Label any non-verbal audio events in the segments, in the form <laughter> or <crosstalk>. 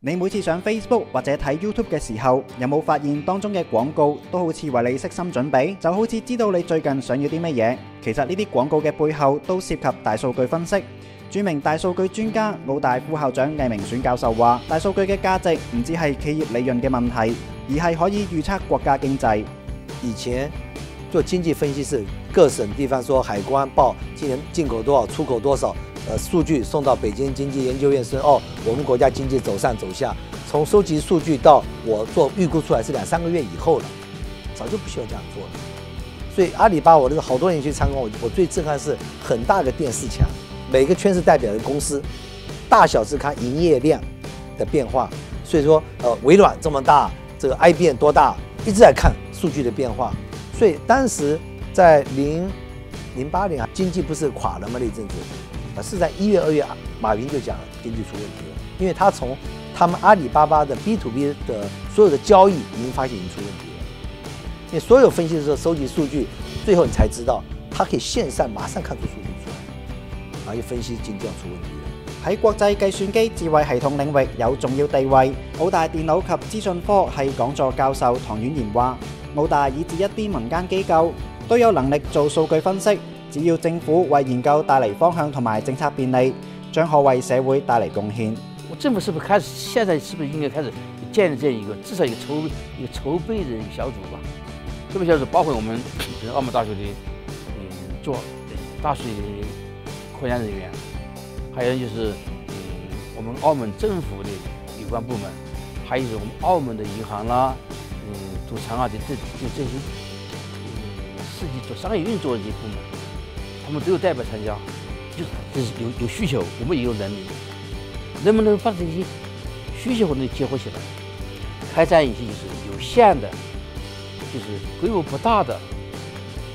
你每次上 Facebook 或者睇 YouTube 嘅时候，有冇发现当中嘅广告都好似为你悉心准备，就好似知道你最近想要啲乜嘢？其实呢啲广告嘅背后都涉及大数据分析。著名大数据专家澳大副校长魏明选教授话：大数据嘅价值唔只系企业利润嘅问题，而系可以预测国家经济。以前做经济分析是各省地方说海关报今年进口多少、出口多少。呃，数据送到北京经济研究院說，哦，我们国家经济走上走下。从收集数据到我做预估出来是两三个月以后了，早就不需要这样做了。所以阿里巴巴，我那個好多人去参观，我我最震撼是很大的电视墙，每个圈是代表的公司，大小是看营业量的变化。所以说，呃，微软这么大，这个 IBM 多大，一直在看数据的变化。所以当时在零零八年啊，经济不是垮了吗？那阵子。是在一月、二月，马云就讲了經濟出问题了，因为他从他们阿里巴巴的 B to B 的所有的交易已经发现已经出问题了。因為所有分析的時候收集数据，最后你才知道，他可以线上马上看出数据出来，然後一分析经济要出问题了。喺国际计算机智慧系统领域有重要地位。澳大电脑及资讯科系讲座教授唐婉賢話：澳大以至一啲民間機構都有能力做數據分析。只要政府為研究帶嚟方向同埋政策便利，將可為社會帶嚟貢獻。政府是不是開始？現在是不是應該開始建立這樣一個至少一個籌一個籌備人小組吧？這個小組包括我們 <coughs> 澳門大學的嗯做大學的科研人員，還有就是嗯我們澳門政府的有關部門，還有就是我們澳門的銀行啦、嗯賭場啊这这这这些嗯實際做商业运作的这些部门，他们都有代表参加，就是就是有有需求，我们也有能力，能不能把这些需求和能结合起来，开展一些就是有限的，就是规模不大的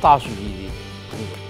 大数据的工作。